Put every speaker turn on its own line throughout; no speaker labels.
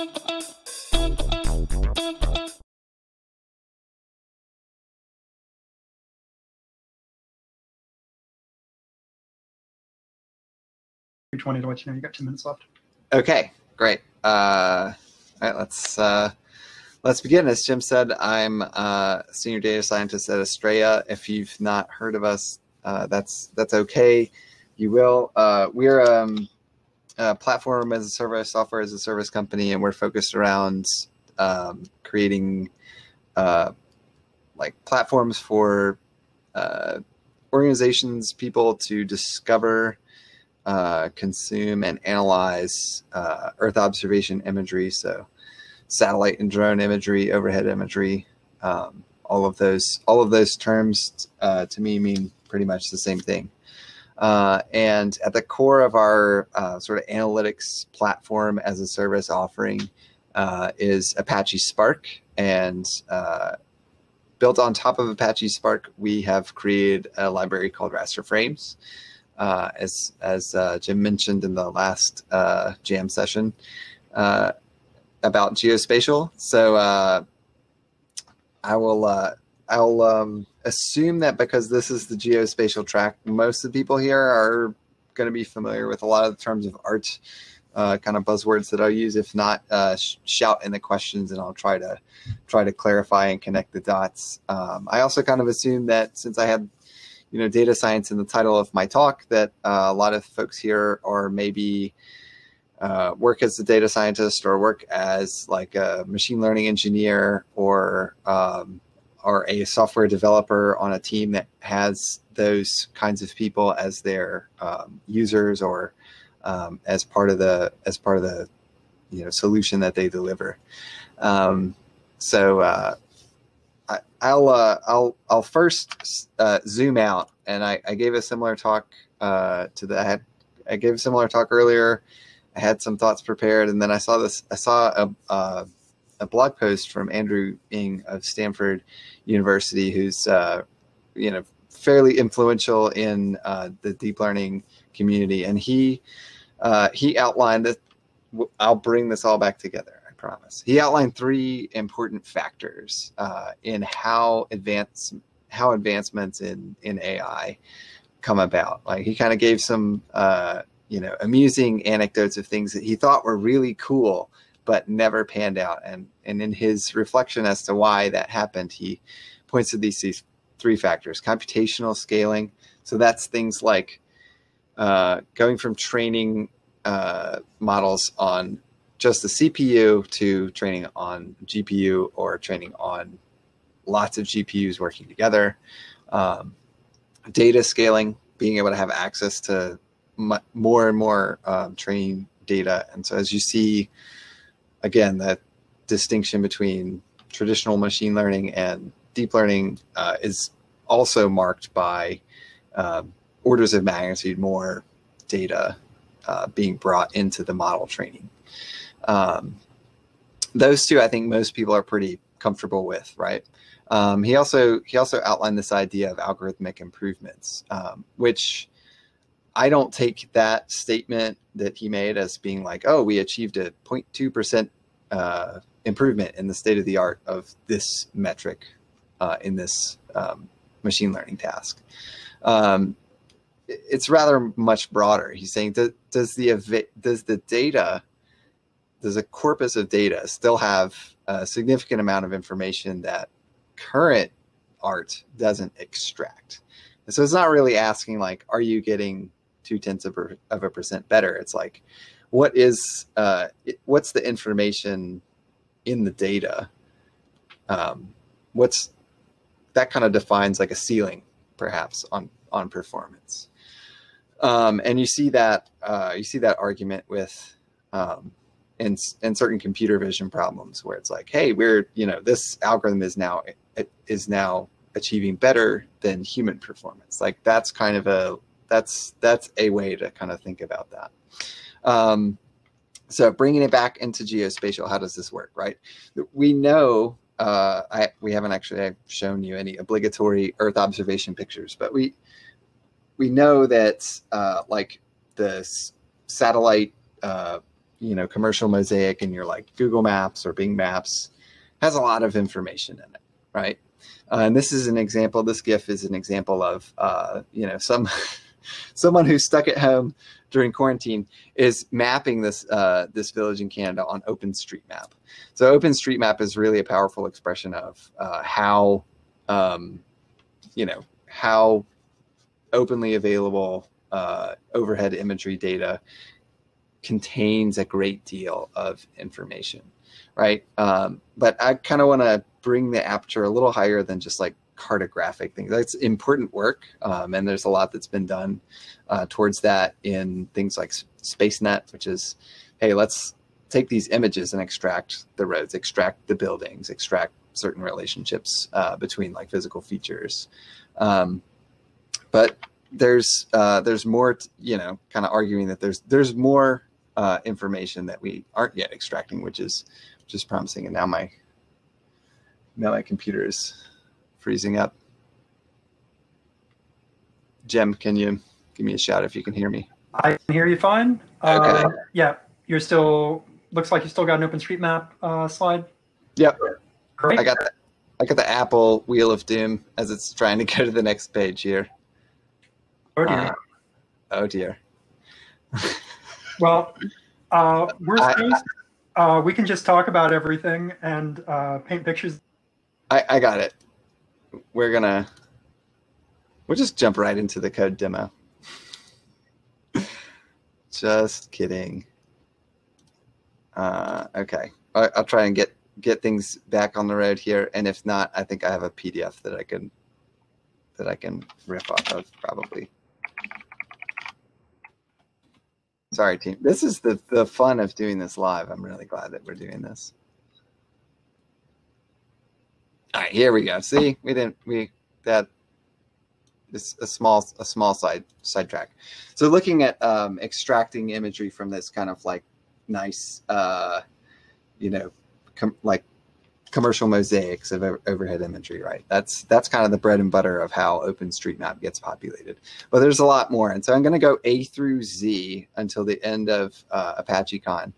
Twenty to let you know you got 10 minutes left.
Okay, great. Uh, all right, let's uh, let's begin. As Jim said, I'm a senior data scientist at Astraea. If you've not heard of us, uh, that's that's okay. You will. Uh, we're um, platform as a service, software as a service company, and we're focused around um, creating uh, like platforms for uh, organizations, people to discover uh, consume and analyze uh, Earth observation imagery. So satellite and drone imagery, overhead imagery, um, all of those, all of those terms uh, to me mean pretty much the same thing. Uh, and at the core of our uh, sort of analytics platform as a service offering uh, is Apache Spark. And built on top of Apache Spark, we have created a library called Raster Frames uh, as as uh, Jim mentioned in the last uh, jam session uh, about geospatial. So uh, I will uh, I'll um, assume that because this is the geospatial track, most of the people here are going to be familiar with a lot of the terms of art. kind of buzzwords that I'll use. If not, sh shout in the questions, and I'll try to try to clarify and connect the dots. Um, I also kind of assume that since I had you know data science in the title of my talk that uh, a lot of folks here are maybe uh, work as a data scientist or work as like a machine learning engineer or um, or a software developer on a team that has those kinds of people as their um, users or um, as part of the as part of the you know solution that they deliver. Um, so uh, I, will uh, I'll I'll first uh, zoom out, and I, I gave a similar talk uh, to the I, gave a similar talk earlier. I had some thoughts prepared, and then I saw this. I saw a uh, a blog post from Andrew Ng of Stanford University, who's uh, you know fairly influential in uh, the deep learning community, and he he outlined that. I'll bring this all back together I promise. He outlined three important factors uh, in how advance how advancements in in AI come about. Like he kind of gave some uh, you know amusing anecdotes of things that he thought were really cool but never panned out. And and in his reflection as to why that happened, he points to these, three factors: computational scaling. So that's things like uh, going from training uh, models on just the CPU to training on GPU or training on lots of GPUs working together. Um, data scaling, being able to have access to more and more um, training data. And so as you see, again, that distinction between traditional machine learning and deep learning uh, is also marked by um, orders of magnitude more data uh, being brought into the model training. Um, those two, I think most people are pretty comfortable with, right? Um, he also he also outlined this idea of algorithmic improvements, um, which I don't take that statement that he made as being like, oh, we achieved a 0.2 percent uh, improvement in the state of the art of this metric uh, in this um, machine learning task. Um, it's rather much broader. He's saying, does, does the does the data does a corpus of data still have a significant amount of information that current art doesn't extract? And so it's not really asking like, are you getting two tenths of, of a percent better? It's like, what is uh, what's the information in the data? Um, what's that kind of defines like a ceiling, perhaps on on performance. Um, and you see that uh, you see that argument with um, in, in certain computer vision problems where it's like, hey, we're, you know, this algorithm is now, is now achieving better than human performance. Like that's kind of a, that's, that's a way to kind of think about that. Um, so bringing it back into geospatial, how does this work, right? We know, uh, I, we haven't actually shown you any obligatory Earth observation pictures, but we, we know that uh, like the satellite uh, you know commercial mosaic in your like Google Maps or Bing Maps has a lot of information in it, right? Uh, and this is an example. This GIF is an example of uh, you know some someone who's stuck at home during quarantine is mapping this uh, this village in Canada on OpenStreetMap. So OpenStreetMap is really a powerful expression of uh, how um, you know how openly available uh, overhead imagery data contains a great deal of information, right? Um, but I kind of want to bring the aperture a little higher than just like cartographic things. That's important work, um, and there's a lot that's been done uh, towards that in things like SpaceNet, which is, hey, let's take these images and extract the roads, extract the buildings, extract certain relationships uh, between like physical features. Um, but there's uh, there's more, you know, kind of arguing that there's there's more uh, information that we aren't yet extracting, which is is promising. And now my now my computer is freezing up. Jem, can you give me a shout if you can hear me?
I can hear you fine.
Okay.
Uh, yeah, you're still. Looks like you still got an OpenStreetMap uh, slide.
Yep.
Great.
I got the I got the Apple Wheel of Doom as it's trying to go to the next page here.
oh dear.
Uh, oh dear.
well, uh, worst
I-
case, uh, we can just talk about everything and uh, paint pictures.
I, I got it. We're gonna we'll just jump right into the code demo. just kidding. Uh, okay, I, I'll try and get get things back on the road here, and if not, I think I have a PDF that I can that I can riff off of probably. Sorry, team. This is the the fun of doing this live. I'm really glad that we're doing this. All right, here we go. See, we didn't we that is a small a small side sidetrack. So looking at um, extracting imagery from this kind of like nice, uh, you know, com- like commercial mosaics of o- overhead imagery, right? That's that's kind of the bread and butter of how OpenStreetMap gets populated. But there's a lot more, and so I'm going to go A through Z until the end of uh, ApacheCon.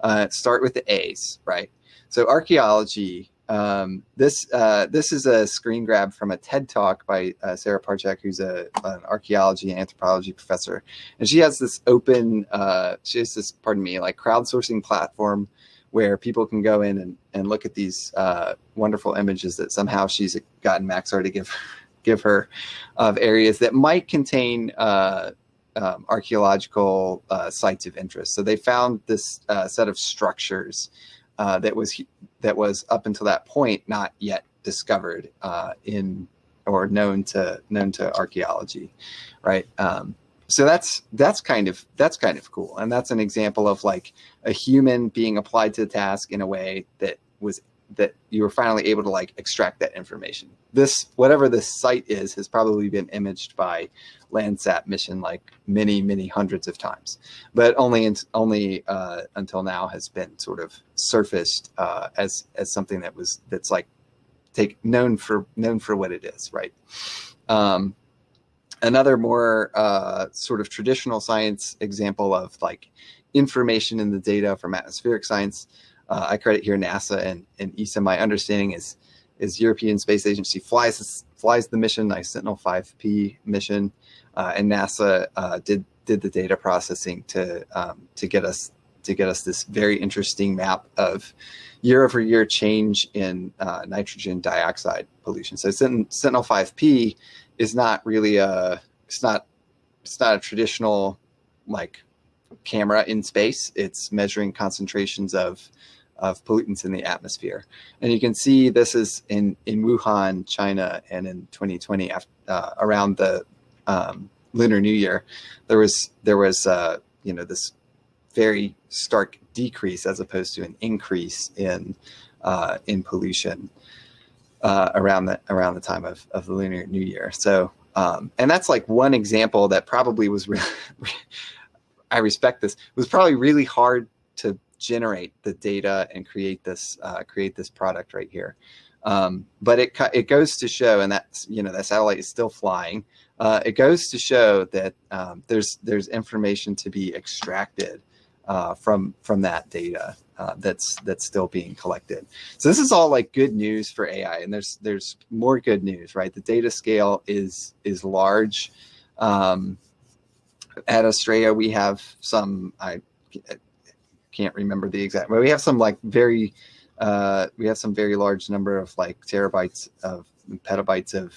Uh, start with the A's, right? So archaeology. Um, this uh, this is a screen grab from a TED talk by uh, Sarah Parcak, who's a an archaeology and anthropology professor, and she has this open, uh, she has this, pardon me, like crowdsourcing platform where people can go in and, and look at these uh, wonderful images that somehow she's gotten Maxar to give give her of areas that might contain uh, um, archaeological uh, sites of interest. So they found this set of structures uh, that was that was up until that point not yet discovered uh, in or known to known to archaeology, right? Um, so that's that's kind of that's kind of cool, and that's an example of like a human being applied to the task in a way that was that you were finally able to like extract that information. This whatever this site is has probably been imaged by Landsat mission like many many hundreds of times, but only in, only uh, until now has been sort of surfaced uh, as as something that was that's like take known for known for what it is, right? Um, another more uh, sort of traditional science example of like information in the data from atmospheric science. Uh, I credit here NASA and, and ESA. My understanding is is European Space Agency flies flies the mission, like Sentinel 5P mission, uh, and NASA uh, did did the data processing to um, to get us to get us this very interesting map of year over year change in uh, nitrogen dioxide pollution. So Sentinel 5P is not really a it's not it's not a traditional like camera in space. It's measuring concentrations of of pollutants in the atmosphere, and you can see this is in in Wuhan, China, and in 2020 after, uh, around the um, Lunar New Year, there was there was uh, you know this very stark decrease as opposed to an increase in uh, in pollution uh, around the around the time of, of the Lunar New Year. So, um, and that's like one example that probably was really, I respect this was probably really hard to generate the data and create this uh, create this product right here. Um, but it it goes to show, and that's you know that satellite is still flying. Uh, it goes to show that um, there's there's information to be extracted uh, from from that data uh, that's that's still being collected. So this is all like good news for AI, and there's there's more good news, right? The data scale is is large. Um, at Astraea, we have some I can't remember the exact, but we have some like very uh, we have some very large number of like terabytes of petabytes of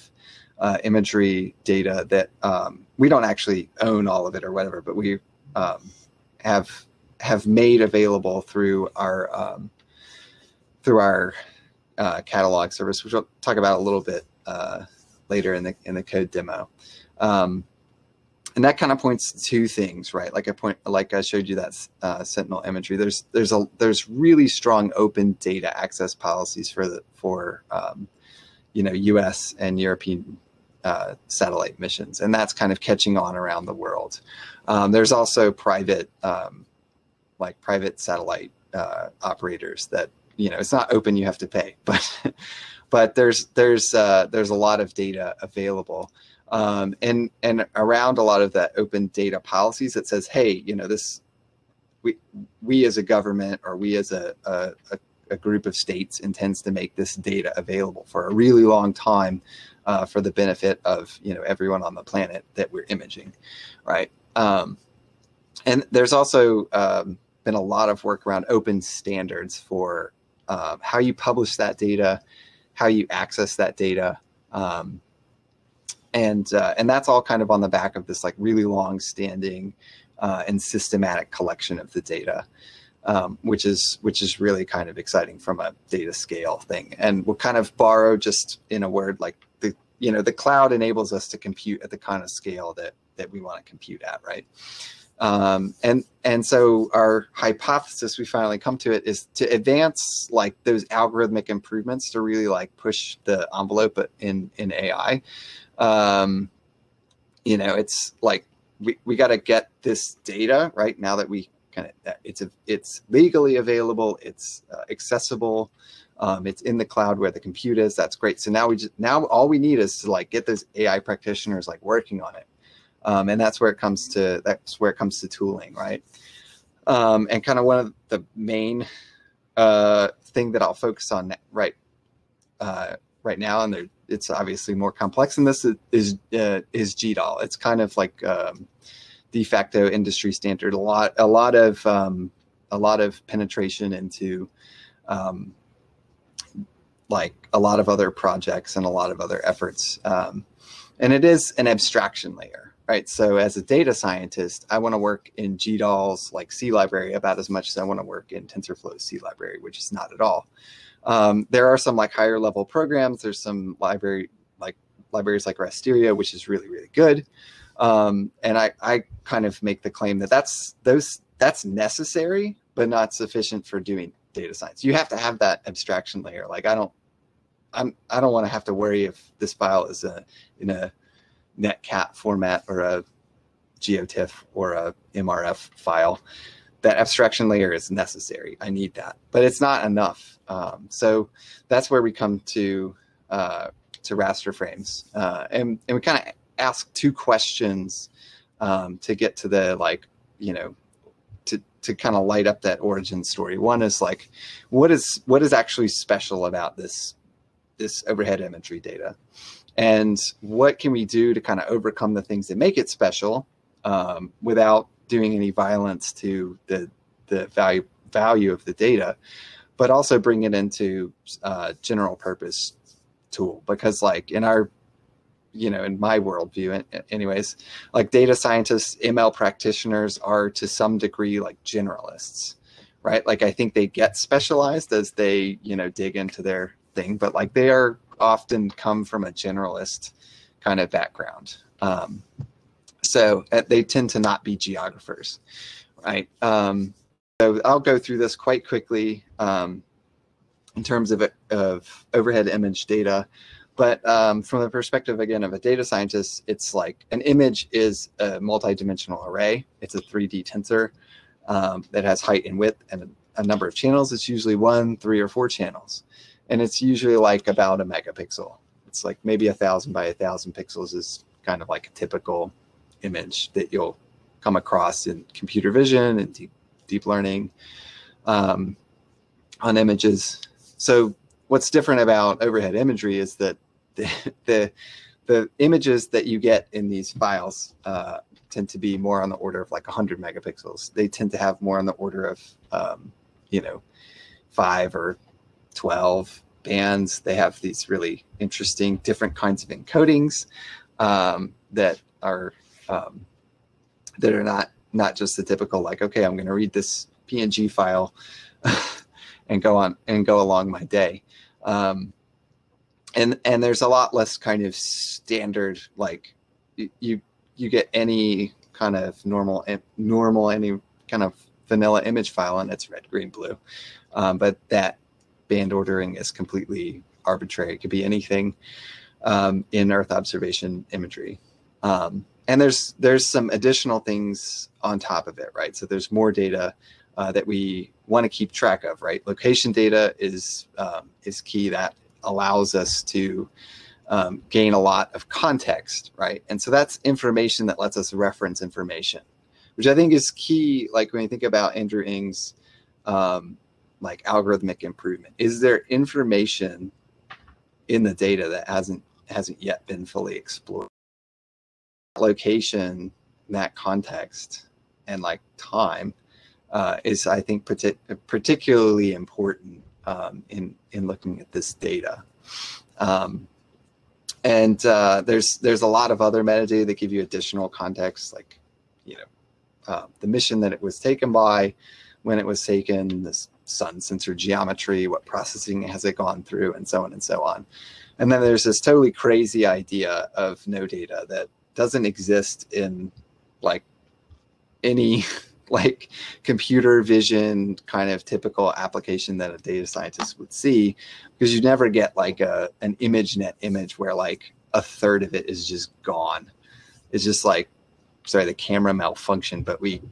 uh, imagery data that um, we don't actually own all of it or whatever, but we um, have have made available through our um, through our uh, catalog service, which we'll talk about a little bit uh, later in the in the code demo. Um, and that kind of points to two things, right? Like I point, like I showed you that uh, Sentinel imagery. There's there's a there's really strong open data access policies for the for um, you know U.S. and European uh, satellite missions, and that's kind of catching on around the world. Um, there's also private um, like private satellite uh, operators that you know it's not open; you have to pay, but but there's there's uh, there's a lot of data available um, and and around a lot of that open data policies that says, hey, you know, this we we as a government or we as a, a, a group of states intends to make this data available for a really long time uh, for the benefit of you know everyone on the planet that we're imaging, right? Um, and there's also um, been a lot of work around open standards for uh, how you publish that data, how you access that data. Um, and uh, and that's all kind of on the back of this like really long standing uh, and systematic collection of the data um, which is which is really kind of exciting from a data scale thing. And we'll kind of borrow just in a word like the you know the cloud enables us to compute at the kind of scale that that we want to compute at right? Um, and and so our hypothesis we finally come to it is to advance like those algorithmic improvements to really like push the envelope in in AI um, you know, it's like we, we got to get this data right now that we kind of it's a, it's legally available, it's uh, accessible, um, it's in the cloud where the compute is. That's great. So now we just now all we need is to like get those AI practitioners like working on it, um, and that's where it comes to that's where it comes to tooling, right? Um, and kind of one of the main uh, thing that I'll focus on right uh, right now, and it's obviously more complex than this, is uh, is GDAL. It's kind of like um, de facto industry standard. A lot, a lot of um, a lot of penetration into um, like a lot of other projects and a lot of other efforts. Um, and it is an abstraction layer, right? So as a data scientist, I want to work in GDAL's like C library about as much as I want to work in TensorFlow's C library, which is not at all. Um, there are some like higher level programs. There's some library like libraries like Rasterio, which is really really good. Um, and I, I kind of make the claim that that's those that's necessary, but not sufficient for doing data science. You have to have that abstraction layer. Like I don't, I'm I don't want to have to worry if this file is a in a NetCDF format or a GeoTIFF or a MRF file that abstraction layer is necessary. I need that, but it's not enough. Um, so that's where we come to uh, to raster frames, uh, and and we kind of ask two questions um, to get to the like you know to to kind of light up that origin story. One is like, what is what is actually special about this this overhead imagery data, and what can we do to kind of overcome the things that make it special um, without doing any violence to the the value value of the data, but also bring it into uh, general purpose tool. Because like in our you know in my worldview anyways like data scientists ml practitioners are to some degree like generalists right? Like i think they get specialized as they you know dig into their thing but like they are often come from a generalist kind of background. Um, so uh, they tend to not be geographers, right? Um, so I'll go through this quite quickly um, in terms of, of overhead image data. But um, from the perspective, again, of a data scientist, it's like an image is a multi-dimensional array. It's a 3D tensor um, that has height and width and a, a number of channels. It's usually one, three, or four channels. And it's usually like about a megapixel. It's like maybe a thousand by a thousand pixels is kind of like a typical image that you'll come across in computer vision and deep, deep learning um, on images. So what's different about overhead imagery is that the, the, the images that you get in these files uh, tend to be more on the order of like 100 megapixels. They tend to have more on the order of, um, you know, five or 12 bands. They have these really interesting different kinds of encodings um, that are um, that are not not just the typical like okay I'm going to read this PNG file and go on and go along my day. Um, and and there's a lot less kind of standard like you you get any kind of normal normal any kind of vanilla image file and it's red green blue um, but that band ordering is completely arbitrary. It could be anything um, in Earth observation imagery. Um, and there's there's some additional things on top of it, right? So there's more data uh, that we want to keep track of, right? Location data is um, is key. That allows us to um, gain a lot of context, right? And so that's information that lets us reference information, which I think is key. Like when you think about Andrew Ng's um, like algorithmic improvement? Is there information in the data that hasn't hasn't yet been fully explored? Location, that context, and like time uh, is, I think, partic particularly important um, in in looking at this data. Um, and uh, there's there's a lot of other metadata that give you additional context, like you know uh, the mission that it was taken by, when it was taken, this sun sensor geometry, what processing has it gone through, and so on and so on. And then there's this totally crazy idea of no data that doesn't exist in like any like computer vision kind of typical application that a data scientist would see because you never get like a an ImageNet image where like a third of it is just gone. It's just like sorry the camera malfunction, but we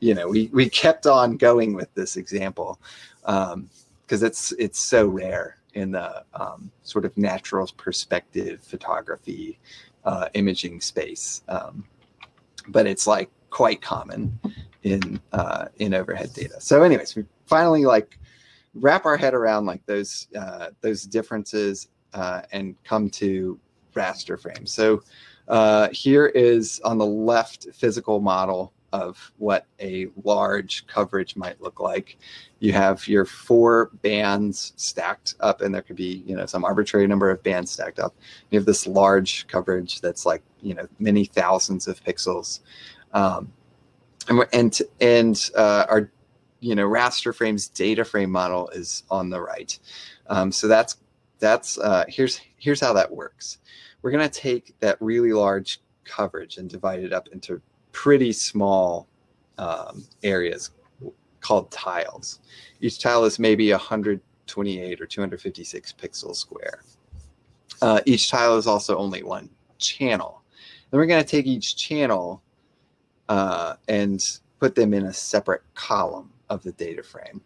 you know, we, we kept on going with this example because um, it's it's so rare in the um, sort of natural perspective photography uh, imaging space. Um, but it's like quite common in uh, in overhead data. So, anyways, we finally like wrap our head around like those uh, those differences uh, and come to raster frames. So uh, here is on the left physical model of what a large coverage might look like. You have your four bands stacked up, and there could be, you know, some arbitrary number of bands stacked up. You have this large coverage that's like, you know, many thousands of pixels. Um, and and, and uh, our, you know, raster frames data frame model is on the right. Um, so that's that's uh, here's here's how that works. We're going to take that really large coverage and divide it up into pretty small um, areas called tiles. Each tile is maybe 128 or 256 pixels square. Uh, each tile is also only one channel. Then we're going to take each channel uh, and put them in a separate column of the data frame.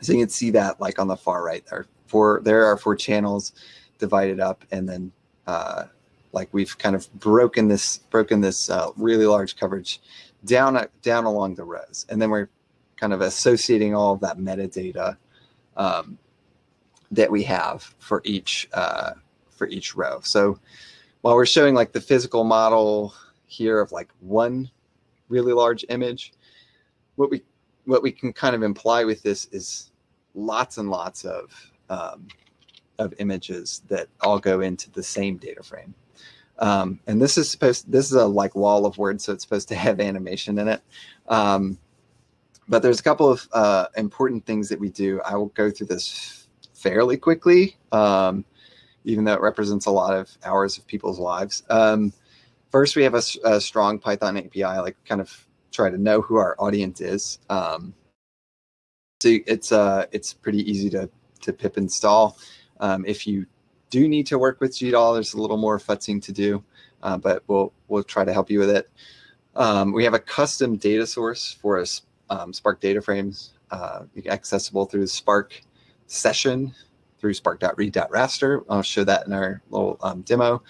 So you can see that like on the far right there. Four, there are four channels divided up and then uh, like we've kind of broken this broken this uh, really large coverage down down along the rows, and then we're kind of associating all of that metadata um, that we have for each uh, for each row. So while we're showing like the physical model here of like one really large image, what we what we can kind of imply with this is lots and lots of um, of images that all go into the same data frame. Um, and this is supposed, this is a like wall of words, so it's supposed to have animation in it. Um, but there's a couple of uh, important things that we do. I will go through this fairly quickly, um, even though it represents a lot of hours of people's lives. Um, first, we have a, a, strong Python API, like kind of try to know who our audience is. Um, so it's uh, it's pretty easy to to pip install. Um, if you do need to work with GDAL, there's a little more futzing to do, uh, but we'll we'll try to help you with it. Um, we have a custom data source for us, um, Spark data frames, uh, accessible through the Spark session through spark.read.raster. I'll show that in our little um, demo.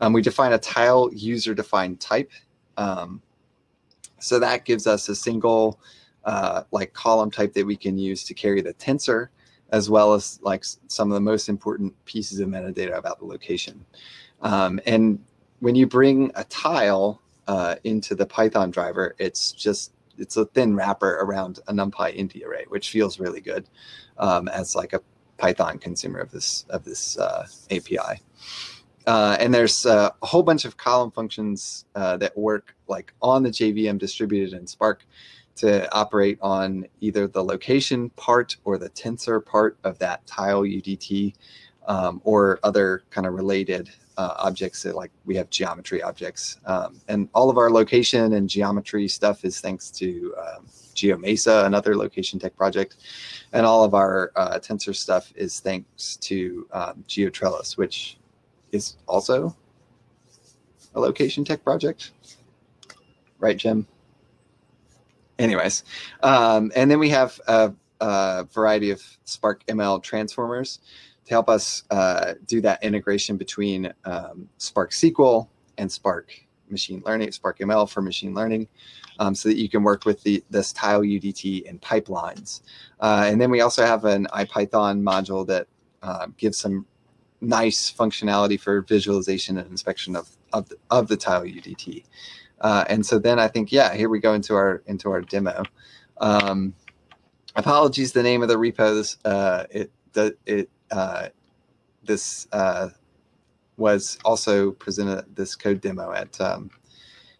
Um, we define a tile user defined type. Um, so that gives us a single uh, like column type that we can use to carry the tensor, as well as like some of the most important pieces of metadata about the location. Um, and when you bring a tile uh, into the Python driver, it's just it's a thin wrapper around a NumPy ndarray, which feels really good um, as like a Python consumer of this of this uh, API. Uh, and there's a whole bunch of column functions uh, that work like on the JVM distributed in Spark to operate on either the location part or the tensor part of that tile UDT um, or other kind of related uh, objects that like we have geometry objects. Um, and all of our location and geometry stuff is thanks to um, GeoMesa, another location tech project. And all of our uh, tensor stuff is thanks to um, GeoTrellis, which is also a location tech project. Right, Jim? Anyways, um, and then we have a, a, variety of Spark ML transformers to help us uh, do that integration between um, Spark SQL and Spark machine learning, Spark ML for machine learning, um, so that you can work with the this tile UDT in pipelines. Uh, and then we also have an IPython module that uh, gives some nice functionality for visualization and inspection of, of, the, of the tile UDT. Uh, and so then I think, yeah, here we go into our into our demo. Um, apologies, the name of the repos. Uh, it it uh, this uh, was also presented this code demo at um,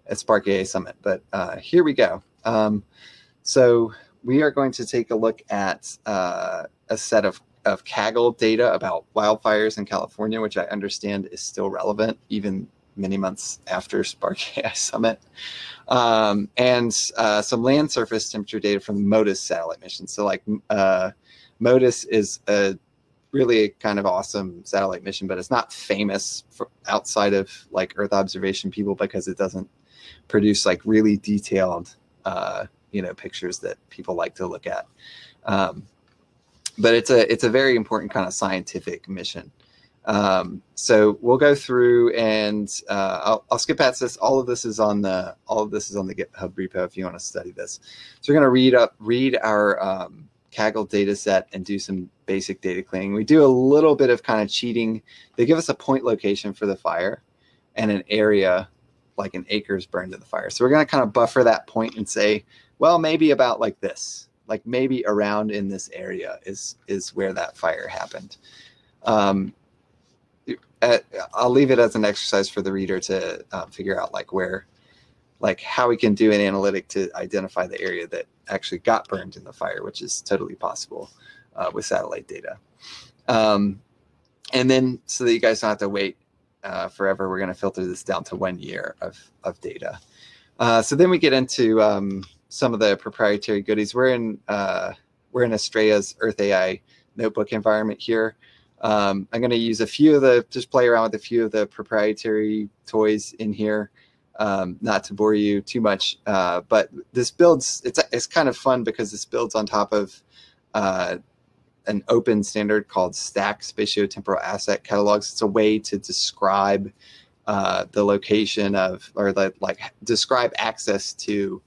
at Spark AI Summit. But uh, here we go. Um, so we are going to take a look at uh, a set of of Kaggle data about wildfires in California, which I understand is still relevant even many months after Spark AI Summit, um, and uh, some land surface temperature data from the MODIS satellite mission. So, like, uh, MODIS is a really kind of awesome satellite mission, but it's not famous outside of like Earth observation people because it doesn't produce like really detailed, uh, you know, pictures that people like to look at. Um, but it's a it's a very important kind of scientific mission. Um, so we'll go through and uh, I'll, I'll, skip past this. All of this is on the all of this is on the GitHub repo if you want to study this. So we're going to read up read our um, Kaggle data set and do some basic data cleaning. We do a little bit of kind of cheating. They give us a point location for the fire and an area like an acres burned in the fire. So we're going to kind of buffer that point and say, well, maybe about like this, like maybe around in this area is is where that fire happened. Um, uh, I'll leave it as an exercise for the reader to um, figure out like where, like how we can do an analytic to identify the area that actually got burned in the fire, which is totally possible uh, with satellite data. Um, and then so that you guys don't have to wait uh, forever, we're going to filter this down to one year of, of data. Uh, so then we get into um, some of the proprietary goodies. We're in uh, we're in Astraea's Earth AI notebook environment here. Um, I'm going to use a few of the, just play around with a few of the proprietary toys in here, um, not to bore you too much. Uh, but this builds, it's, it's kind of fun because this builds on top of uh, an open standard called STAC Spatiotemporal Asset Catalogs. It's a way to describe uh, the location of, or the, like describe access to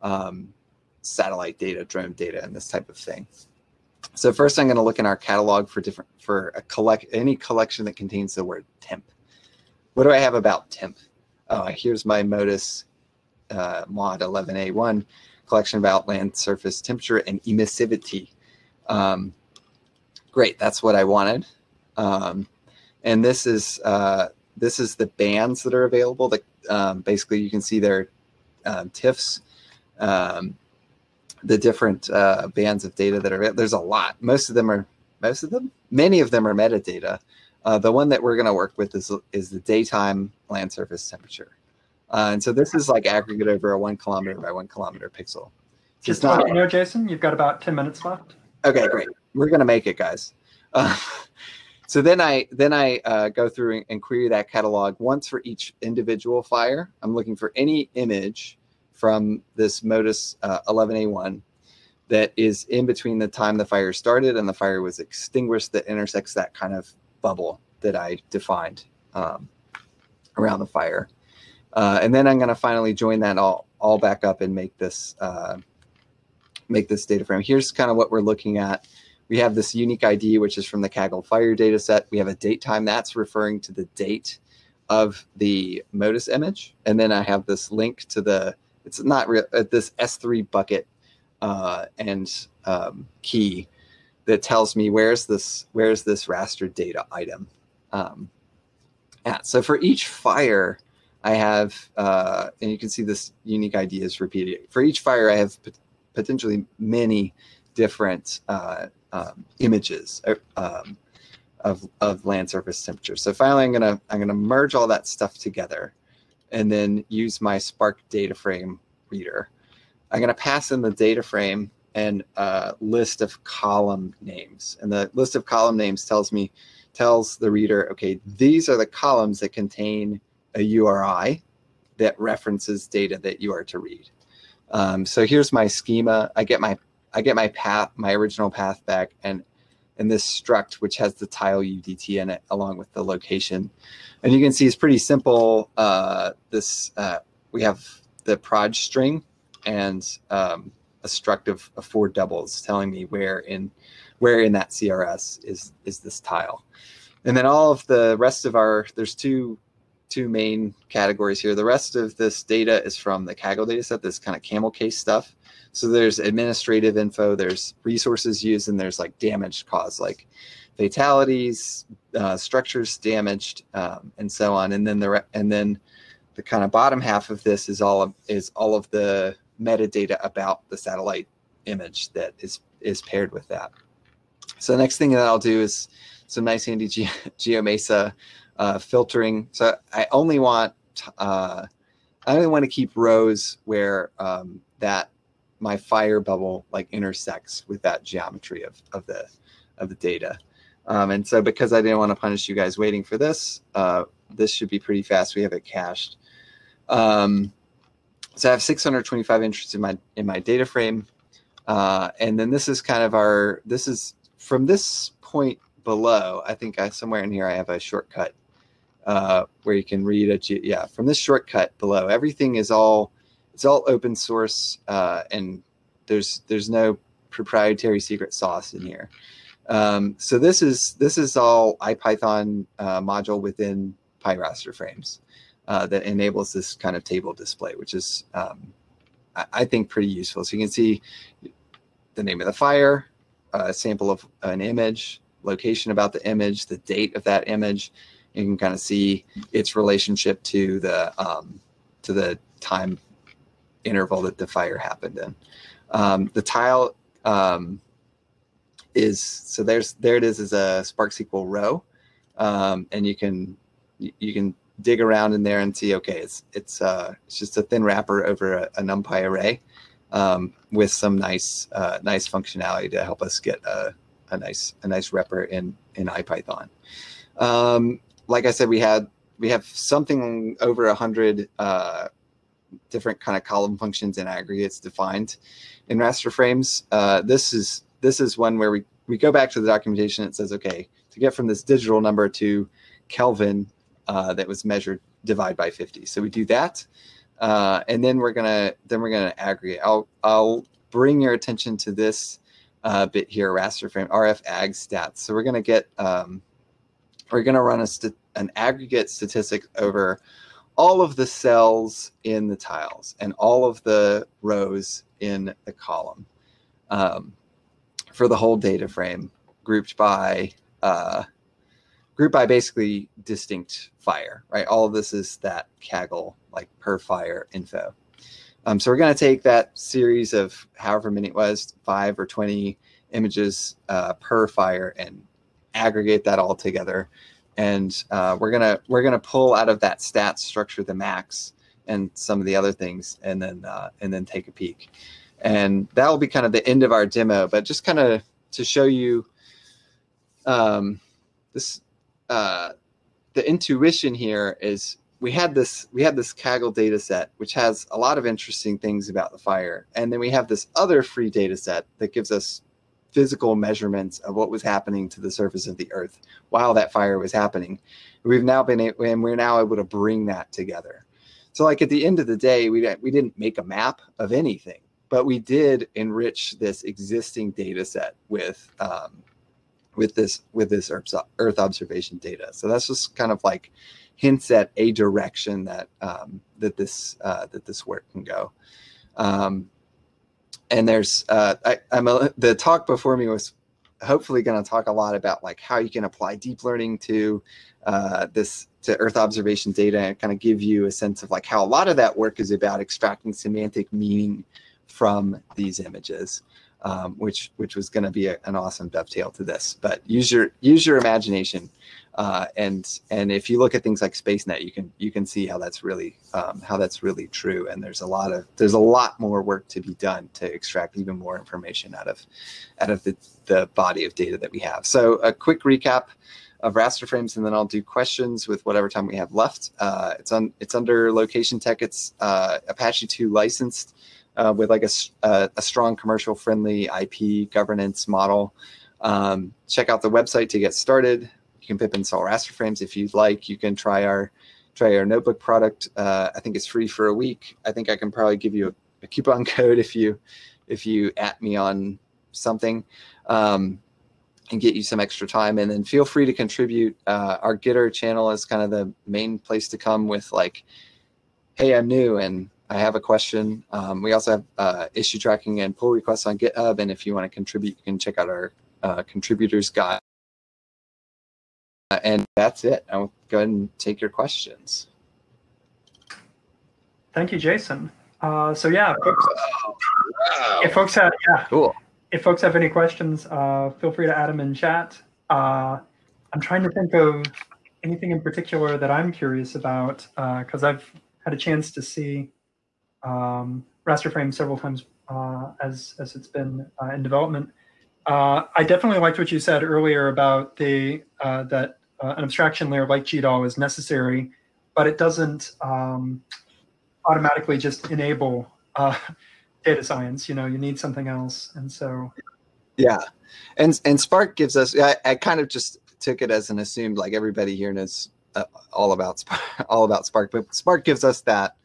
um, satellite data, drone data, and this type of thing. So first I'm going to look in our catalog for different for a collect any collection that contains the word temp. What do I have about temp? Oh, here's my MODIS uh, mod 11A1 collection about land surface temperature and emissivity. Um, great, that's what I wanted. Um, and this is uh, this is the bands that are available. That um, basically you can see their um, TIFFs. Um, the different uh, bands of data that are there's a lot. Most of them are most of them, many of them are metadata. Uh, the one that we're going to work with is is the daytime land surface temperature, uh, and so this is like aggregate over a one kilometer by one kilometer pixel.
Just not, you know, Jason, you've got about ten minutes left.
Okay, great. We're going to make it, guys. Uh, so then I then I uh, go through and query that catalog once for each individual fire. I'm looking for any image from this MODIS uh, 11A1 that is in between the time the fire started and the fire was extinguished that intersects that kind of bubble that I defined um, around the fire. Uh, and then I'm going to finally join that all, all back up and make this uh, make this data frame. Here's kind of what we're looking at. We have this unique ID, which is from the Kaggle Fire data set. We have a date time that's referring to the date of the MODIS image. And then I have this link to the, it's not real, uh, this S3 bucket uh, and um, key that tells me where's this, where's this raster data item um, at. So for each fire, I have, uh, and you can see this unique ID is repeated. For each fire, I have potentially many different uh, um, images uh, um, of, of land surface temperature. So finally, I'm gonna I'm gonna merge all that stuff together, and then use my Spark data frame reader. I'm gonna pass in the data frame and a list of column names, and the list of column names tells me tells the reader, okay, these are the columns that contain a URI that references data that you are to read. Um, so here's my schema. I get my I get my path, my original path back, and and this struct which has the tile UDT in it along with the location. And you can see it's pretty simple. Uh, this uh, we have the proj string and um, a struct of, of four doubles telling me where in where in that CRS is is this tile. And then all of the rest of our there's two two main categories here. The rest of this data is from the Kaggle dataset, this kind of camel case stuff. So there's administrative info, there's resources used, and there's like damage caused, like fatalities, uh, structures damaged, um, and so on. And then the and then the kind of bottom half of this is all of is all of the metadata about the satellite image that is is paired with that. So the next thing that I'll do is some nice handy Ge GeoMesa uh, filtering. So I only want uh, I only want to keep rows where um, that my fire bubble like intersects with that geometry of, of the of the data. Um, and so because I didn't want to punish you guys waiting for this, uh, this should be pretty fast. We have it cached. Um, so I have 625 entries in my in my data frame. Uh, and then this is kind of our, this is from this point below, I think I somewhere in here I have a shortcut uh, where you can read a yeah from this shortcut below. Everything is all it's all open source uh, and there's there's no proprietary secret sauce in here. Um, so this is this is all IPython uh, module within PyRaster frames uh, that enables this kind of table display, which is um, I, I, think pretty useful. So you can see the name of the fire, a sample of an image, location about the image, the date of that image, you can kind of see its relationship to the um, to the time interval that the fire happened in. Um, the tile um, is so there's there it is as a Spark SQL row, um, and you can you can dig around in there and see okay it's it's uh, it's just a thin wrapper over a, a NumPy array um, with some nice uh, nice functionality to help us get a, a nice a nice repr in in IPython. Um, like I said, we had we have something over a hundred uh, different kind of column functions and aggregates defined in raster frames. Uh, this is this is one where we we go back to the documentation. It says, okay, to get from this digital number to Kelvin uh, that was measured, divide by 50. So we do that, uh, and then we're gonna then we're gonna aggregate. I'll I'll bring your attention to this uh, bit here, raster frame RF ag stats. So we're gonna get um, we're going to run a an aggregate statistic over all of the cells in the tiles and all of the rows in the column um, for the whole data frame grouped by uh, grouped by basically distinct fire, right? All of this is that Kaggle like per fire info. Um, so we're going to take that series of however many it was, five or 20 images uh, per fire and aggregate that all together and uh, we're gonna we're gonna pull out of that stats structure the max and some of the other things and then uh, and then take a peek. And that will be kind of the end of our demo but just kind of to show you um, this uh, the intuition here is we had this we had this Kaggle data set which has a lot of interesting things about the fire and then we have this other free data set that gives us physical measurements of what was happening to the surface of the earth while that fire was happening. We've now been and we're now able to bring that together. So like at the end of the day, we we didn't make a map of anything. but we did enrich this existing data set with um, with this with this Earth, observation data. So that's just kind of like hints at a direction that um, that this uh, that this work can go. Um, and there's uh, I, am the talk before me was hopefully going to talk a lot about like how you can apply deep learning to uh, this to Earth observation data and kind of give you a sense of like how a lot of that work is about extracting semantic meaning from these images, um, which which was going to be a, an awesome dovetail to this. But use your use your imagination, uh, and and if you look at things like SpaceNet, you can you can see how that's really um, how that's really true. And there's a lot of there's a lot more work to be done to extract even more information out of out of the the body of data that we have. So a quick recap of RasterFrames, and then I'll do questions with whatever time we have left. Uh, it's on it's under LocationTech. It's uh, Apache 2 licensed uh, with like a, a, strong commercial friendly IP governance model. Um, check out the website to get started. You can pip install RasterFrames if you'd like. You can try our try our notebook product. Uh, I think it's free for a week. I think I can probably give you a, a coupon code if you if you at me on something. Um, and get you some extra time. And then feel free to contribute. Uh, our Gitter channel is kind of the main place to come with like, hey, I'm new and I have a question. Um, we also have uh, issue tracking and pull requests on GitHub. And if you want to contribute, you can check out our uh, contributors guide. Uh, and that's it. I'll go ahead and take your questions.
Thank you, Jason. Uh, so yeah, folks, wow. if folks have yeah,
cool
if folks have any questions, uh, feel free to add them in chat. Uh, I'm trying to think of anything in particular that I'm curious about because uh, I've had a chance to see um, RasterFrame several times uh, as as it's been uh, in development. Uh, I definitely liked what you said earlier about the that an abstraction layer like GDAL is necessary, but it doesn't um, automatically just enable data science. You know, you need something else, and so.
Yeah, and and Spark gives us. I, I kind of just took it as an assumed like everybody here knows uh, all about Spark, all about Spark, but Spark gives us that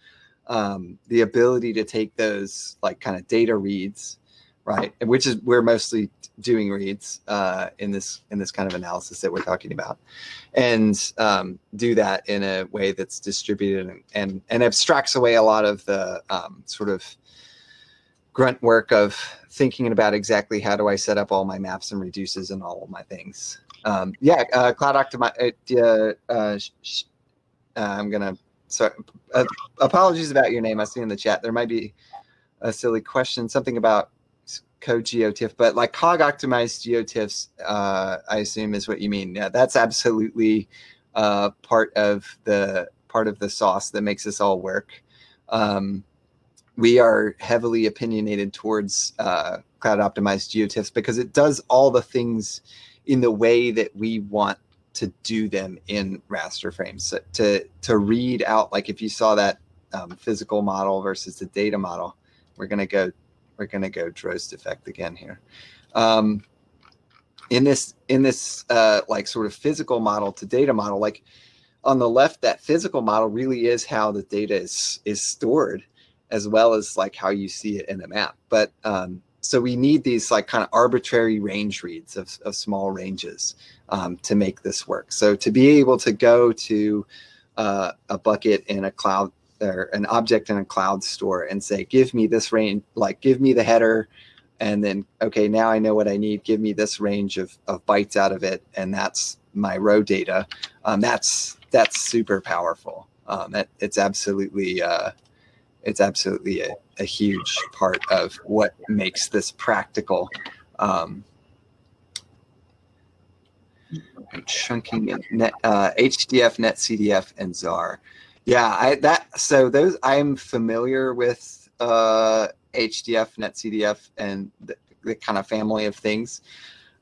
um, the ability to take those like kind of data reads, right? Which is we're mostly doing reads uh, in this in this kind of analysis that we're talking about, and um, do that in a way that's distributed and and, and abstracts away a lot of the um, sort of grunt work of thinking about exactly how do I set up all my maps and reduces and all of my things. Um, yeah, uh, Cloud Optimize. Uh, uh, uh, I'm gonna. sorry uh, apologies about your name. I see in the chat there might be a silly question, something about code geotiff, but like cog optimized geotiffs, uh, I assume is what you mean. Yeah, that's absolutely part of the part of the sauce that makes this all work. Um, we are heavily opinionated towards uh, cloud optimized geotiffs because it does all the things in the way that we want to do them in RasterFrames so to to read out like if you saw that um, physical model versus the data model we're going to go we're going to go Droste effect again here um, in this in this uh, like sort of physical model to data model like on the left that physical model really is how the data is is stored as well as like how you see it in the map. But um, so we need these like kind of arbitrary range reads of, of small ranges um, to make this work. So to be able to go to uh, a bucket in a cloud or an object in a cloud store and say, give me this range, like give me the header and then, okay, now I know what I need. Give me this range of, of bytes out of it. And that's my row data. Um, that's, that's super powerful. Um, it, it's absolutely, uh, it's absolutely a, a huge part of what makes this practical. Um, chunking net, uh, HDF, NetCDF, and Zarr. Yeah, I that so those I'm familiar with uh, HDF, NetCDF, and the, the kind of family of things,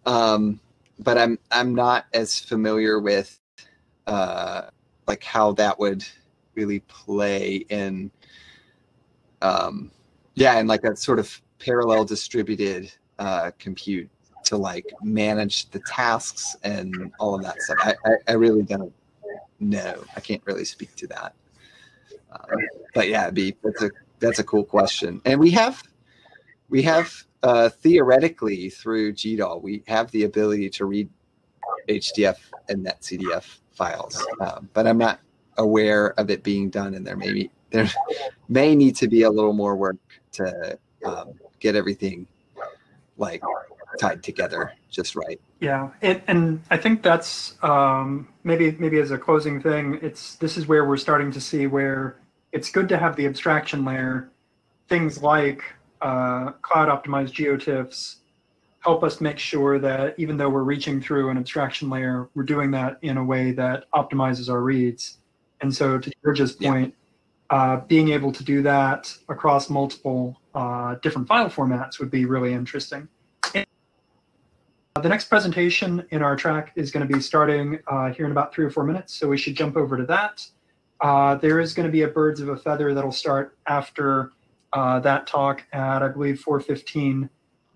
um, but I'm I'm not as familiar with uh, like how that would really play in um, yeah, and like that sort of parallel distributed uh, compute to like manage the tasks and all of that stuff. I, I, I really don't know. I can't really speak to that. Um, but yeah, be that's a that's a cool question. And we have we have uh, theoretically through GDAL, we have the ability to read HDF and NetCDF files, um, but I'm not aware of it being done, and there may be there may need to be a little more work to um, get everything like tied together just right.
Yeah, it, and I think that's um, maybe maybe as a closing thing. It's this is where we're starting to see where it's good to have the abstraction layer. Things like uh, cloud optimized geotiffs help us make sure that even though we're reaching through an abstraction layer, we're doing that in a way that optimizes our reads. And so, to George's point, yeah. uh, being able to do that across multiple uh, different file formats would be really interesting. And the next presentation in our track is going to be starting uh, here in about three or four minutes, so we should jump over to that. Uh, there is going to be a birds of a feather that'll start after uh, that talk at, I believe, 4.15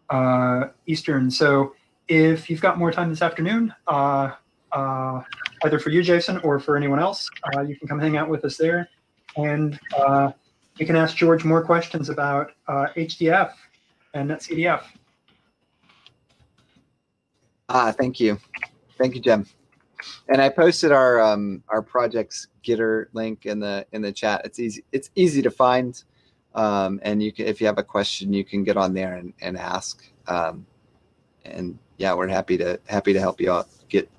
uh, Eastern. So if you've got more time this afternoon, uh, uh, either for you, Jason, or for anyone else, uh, you can come hang out with us there. And uh, you can ask George more questions about HDF and NetCDF.
Ah, thank you. Thank you, Jim. And I posted our um, our project's Gitter link in the in the chat. It's easy. It's easy to find. Um, and you can, if you have a question, you can get on there and, and ask. Um, and yeah, we're happy to happy to help you out get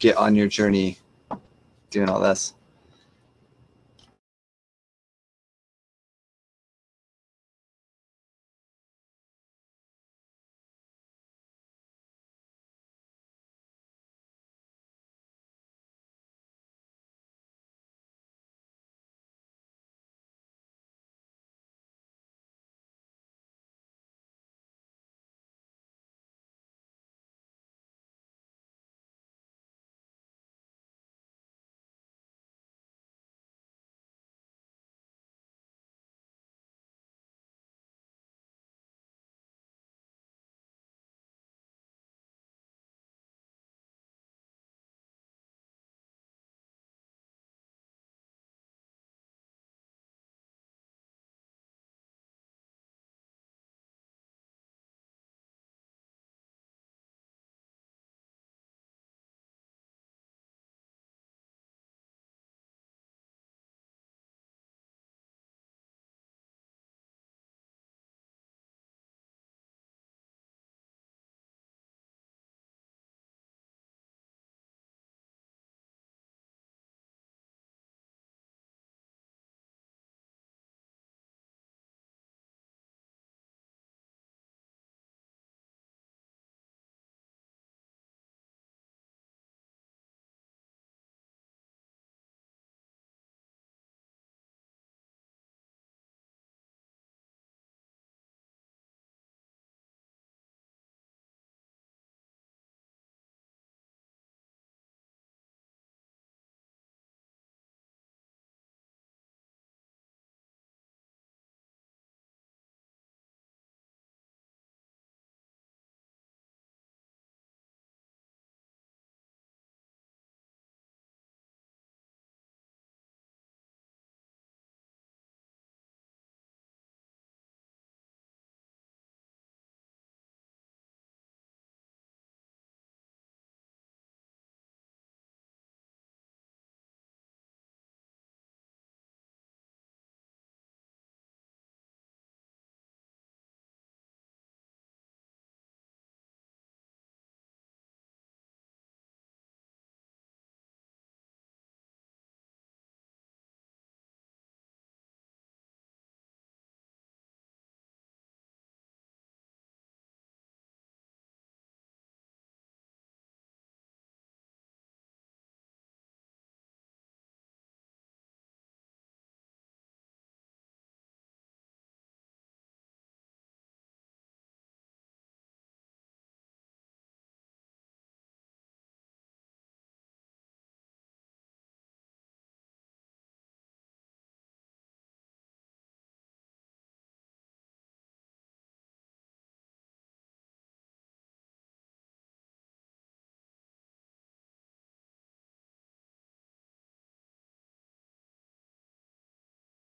get on your journey doing all this.